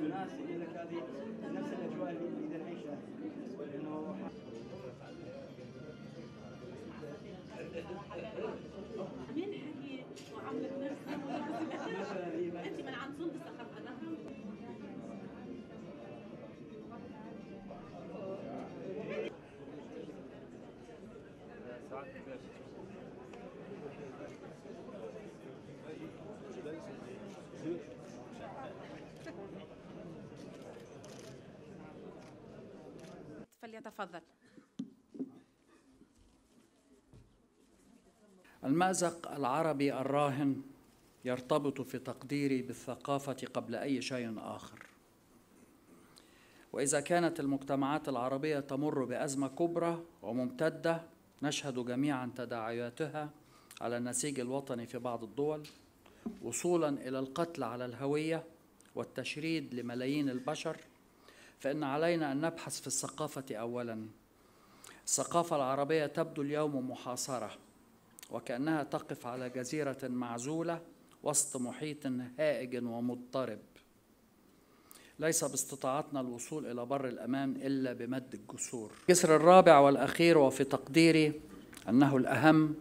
الناس يقول لك هذه نفس الأجواء اللي نقدر نعيشها لأنه من حكي وعملت نفسها أنت من عند صندوق خربانه ساعات كبيره فليتفضل. المأزق العربي الراهن يرتبط في تقديري بالثقافة قبل أي شيء آخر. وإذا كانت المجتمعات العربية تمر بأزمة كبرى وممتدة نشهد جميعا تداعياتها على النسيج الوطني في بعض الدول وصولا إلى القتل على الهوية والتشريد لملايين البشر فإن علينا أن نبحث في الثقافة أولا. الثقافة العربية تبدو اليوم محاصرة وكأنها تقف على جزيرة معزولة وسط محيط هائج ومضطرب. ليس باستطاعتنا الوصول إلى بر الأمان إلا بمد الجسور. الجسر الرابع والأخير وفي تقديري أنه الأهم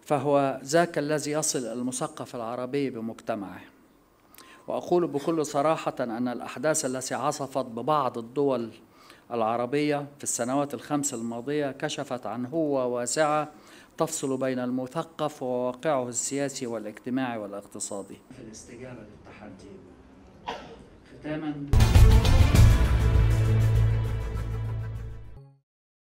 فهو ذاك الذي يصل المثقف العربي بمجتمعه. وأقول بكل صراحة أن الأحداث التي عصفت ببعض الدول العربية في السنوات الخمس الماضية كشفت عن هوة واسعة تفصل بين المثقف وواقعه السياسي والاجتماعي والاقتصادي. في الاستجابة للتحدي. ختاما.